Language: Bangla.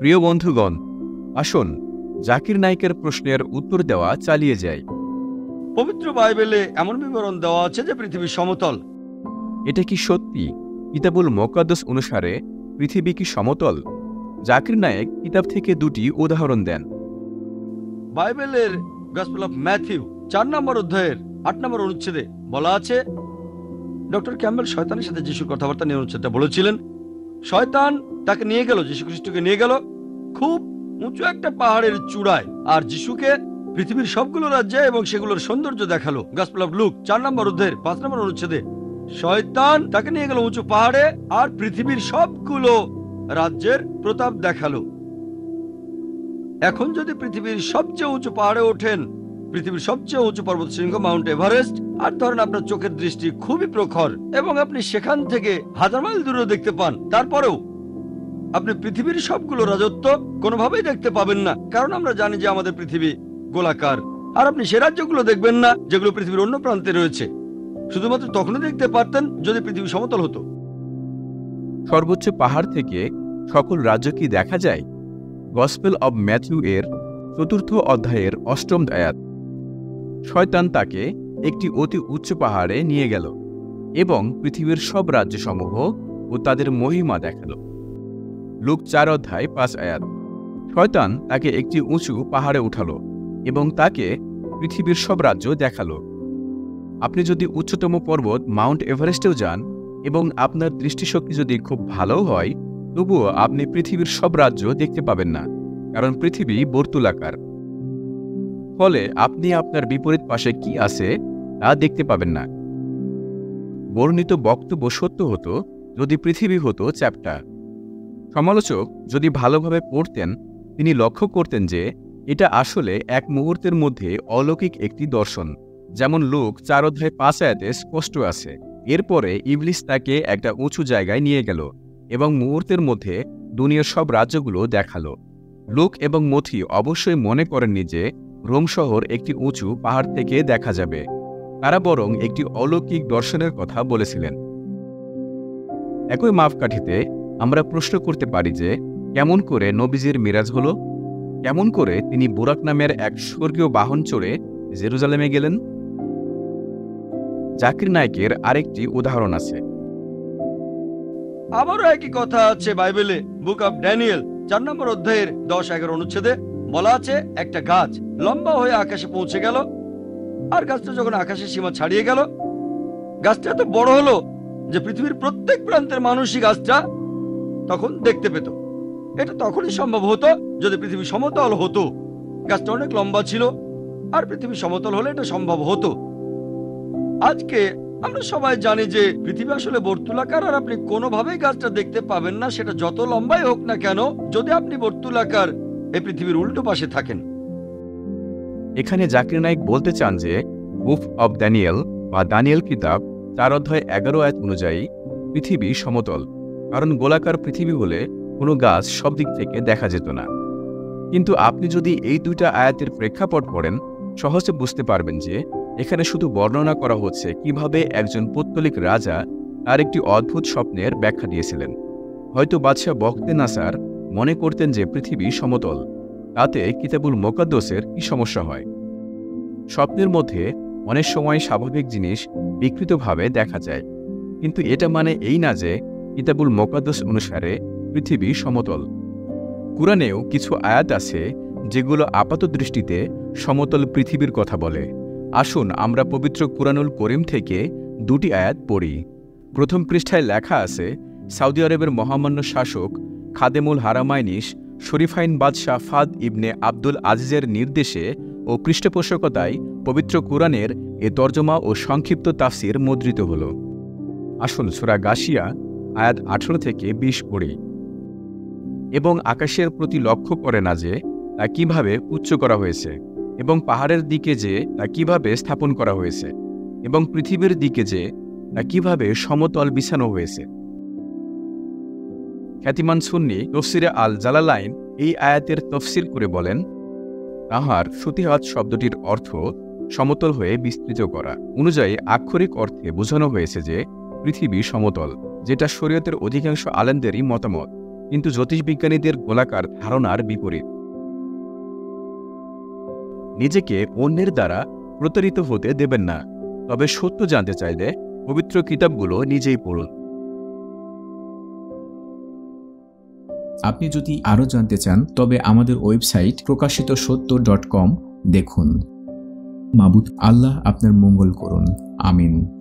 প্রিয় বন্ধুগণ আসুন জাকির নাইকের প্রশ্নের উত্তর দেওয়া চালিয়ে যাই। পবিত্র বাইবেলে এমন বিবরণ দেওয়া আছে যে পৃথিবী সমতল। এটা কি সত্যি? কিতাবুল মোকাদ্দস অনুসারে পৃথিবী কি সমতল? জাকির নায়েক কিতাব থেকে দুটি উদাহরণ দেন। বাইবেলের গসপেল অফ ম্যাথিউ চার নম্বর অধ্যায়ের আট নম্বর অনুচ্ছেদে বলা আছে ডক্টর ক্যাম্বেল শয়তানের সাথে যিশুর কথাবার্তা নিয়ে অনুচ্ছেদটা বলেছিলেন শয়তান তাকে নিয়ে গেল যিশু খ্রিস্টকে নিয়ে গেল খুব উঁচু একটা পাহাড়ের চূড়ায়। আর যিশুকে পৃথিবীর সবগুলো রাজ্যে এবং সেগুলোর সৌন্দর্য দেখাল। গসপেল অফ লুক চার নম্বর অধ্যায়ের পাঁচ নম্বর অনুচ্ছেদে। শয়তান তাকে নিয়ে গেল উঁচু পাহাড়ে আর পৃথিবীর সবগুলো রাজ্যের প্রতাপ দেখাল। এখন যদি পৃথিবীর সবচেয়ে উঁচু পাহাড়ে ওঠেন পৃথিবীর সবচেয়ে উঁচু পর্বত শৃঙ্গ মাউন্ট এভারেস্ট। আর ধরেন আপনার চোখের দৃষ্টি খুবই প্রখর, এবং আপনি সেখান থেকে হাজার মাইল দূরেও দেখতে পান। তারপরেও আপনি পৃথিবীর সবগুলো রাজত্ব কোনোভাবেই দেখতে পাবেন না, কারণ আমরা জানি যে আমাদের পৃথিবী গোলাকার। আর আপনি সে রাজ্যগুলো দেখবেন না, যেগুলো পৃথিবীর অন্য প্রান্তে রয়েছে। শুধুমাত্র তখনই দেখতে পারতেন যদি পৃথিবী সমতল হতো। সর্বোচ্চ পাহাড় থেকে সকল রাজ্য কি দেখা যায়? গসপেল অব ম্যাথিউ এর চতুর্থ অধ্যায়ের অষ্টম আয়াত শয়তান তাকে একটি অতি উচ্চ পাহাড়ে নিয়ে গেল এবং পৃথিবীর সব রাজ্যসমূহ ও তাদের মহিমা দেখাল। লুক চার অধ্যায় পাঁচ আয়াত। শয়তান তাকে একটি উঁচু পাহাড়ে উঠালো এবং তাকে পৃথিবীর সব রাজ্য দেখাল। আপনি যদি উচ্চতম পর্বত মাউন্ট এভারেস্টেও যান এবং আপনার দৃষ্টিশক্তি যদি খুব ভালো হয়, তবুও আপনি পৃথিবীর সব রাজ্য দেখতে পাবেন না, কারণ পৃথিবী বর্তুলাকার। ফলে আপনি আপনার বিপরীত পাশে কি আছে তা দেখতে পাবেন না। বর্ণিত বক্তব্য সত্য হতো যদি পৃথিবী হতো চ্যাপ্টার। সমালোচক যদি ভালোভাবে পড়তেন, তিনি লক্ষ্য করতেন যে এটা আসলে এক মুহূর্তের মধ্যে অলৌকিক একটি দর্শন, যেমন লোক চার অধ্যায় পাঁচ আয়াতে স্পষ্ট আছে। এরপরে ইবলিস তাকে একটা উঁচু জায়গায় নিয়ে গেল এবং মুহূর্তের মধ্যে দুনিয়ার সব রাজ্যগুলো দেখাল। লোক এবং মথি অবশ্যই মনে করেননি যে রোম শহর একটি উঁচু পাহাড় থেকে দেখা যাবে। তারা বরং একটি অলৌকিক দর্শনের কথা বলেছিলেন। একই মাপকাঠিতে আমরা প্রশ্ন করতে পারি যে, কেমন করে নবীজির মিরাজ হল? কেমন করে তিনি বুরাক নামের এক স্বর্গীয় বাহন চড়ে জেরুজালেমে গেলেন? জাকির নায়কের আরেকটি উদাহরণ আছে। আবারও একই কথা আছে বাইবেলে, বুক অফ ড্যানিয়েল, চার নম্বর অধ্যায়ের দশ এগারো অনুচ্ছেদে বলা আছে, একটা গাছ লম্বা হয়ে আকাশে পৌঁছে গেল, আর গাছটা যখন আকাশের সীমা ছাড়িয়ে গেল, গাছটা এত বড় হলো যে পৃথিবীর প্রত্যেক প্রান্তের মানুষই গাছটা তখন দেখতে পেত। এটা তখনই সম্ভব হতো যদি পৃথিবী সমতল হতো। গাছটা অনেক লম্বা ছিল, আর পৃথিবী সমতল হলে এটা সম্ভব হতো। আজকে আমরা সবাই জানি যে পৃথিবী আসলে বর্তুলাকার, আর আপনি কোনোভাবেই গাছটা দেখতে পাবেন না, সেটা যত লম্বাই হোক না কেন, যদি আপনি বর্তুলাকার এই পৃথিবীর উল্টো পাশে থাকেন। এখানে জাকির নাইক বলতে চান যে, বুক অব দানিয়েল বা দানিয়েল কিতাব চার অধ্যায় এগারো আয়াত অনুযায়ী পৃথিবী সমতল, কারণ গোলাকার পৃথিবী হলে কোনো গাছ সব দিক থেকে দেখা যেত না। কিন্তু আপনি যদি এই দুইটা আয়াতের প্রেক্ষাপট পড়েন, সহজে বুঝতে পারবেন যে, এখানে শুধু বর্ণনা করা হচ্ছে কীভাবে একজন পৌত্তলিক রাজা তার একটি অদ্ভুত স্বপ্নের ব্যাখ্যা দিয়েছিলেন। হয়তো বাদশাহ বখতে নাসার মনে করতেন যে, পৃথিবী সমতল। তাতে কিতাবুল মোকাদ্দসের কি সমস্যা হয়? স্বপ্নের মধ্যে অনেক সময় স্বাভাবিক জিনিস বিকৃতভাবে দেখা যায়। কিন্তু এটা মানে এই না যে কিতাবুল মোকাদ্দস অনুসারে পৃথিবী সমতল। কুরআনেও কিছু আয়াত আছে যেগুলো আপাত দৃষ্টিতে সমতল পৃথিবীর কথা বলে। আসুন আমরা পবিত্র কুরআনুল করিম থেকে দুটি আয়াত পড়ি। প্রথম পৃষ্ঠায় লেখা আছে সৌদি আরবের মহামান্য শাসক খাদেমুল হারামাইনিস শরীফাইন বাদশাহ ফাদ ইবনে আব্দুল আজিজের নির্দেশে ও পৃষ্ঠপোষকতায় পবিত্র কুরআনের এ তর্জমা ও সংক্ষিপ্ত তাফসির মুদ্রিত হল। আসুন সুরা গাশিয়া, আয়াত আঠারো থেকে বিশ পড়ি। এবং আকাশের প্রতি লক্ষ্য করে না যে, তা কীভাবে উচ্চ করা হয়েছে, এবং পাহাড়ের দিকে যে, তা কীভাবে স্থাপন করা হয়েছে, এবং পৃথিবীর দিকে যে, তা কীভাবে সমতল বিছানো হয়েছে। খ্যাতিমান সুন্নি তফসিরে আল জালালাইন এই আয়াতের তফসির করে বলেন, তাহার সুতিহাত শব্দটির অর্থ সমতল হয়ে বিস্তৃত করা। অনুযায়ী আক্ষরিক অর্থে বোঝানো হয়েছে যে, পৃথিবী সমতল, যেটা শরীয়তের অধিকাংশ আলেনদেরই মতামত, কিন্তু জ্যোতিষবিজ্ঞানীদের গোলাকার ধারণার বিপরীত। নিজেকে অন্যের দ্বারা প্রতারিত হতে দেবেন না, তবে সত্য জানতে চাইলে পবিত্র কিতাবগুলো নিজেই পড়ুন। আপনি যদি আরও জানতে চান, তবে আমাদের ওয়েবসাইট প্রকাশিত সত্য ডট কম দেখুন। মাবুদ, আল্লাহ আপনার মঙ্গল করুন। আমিন।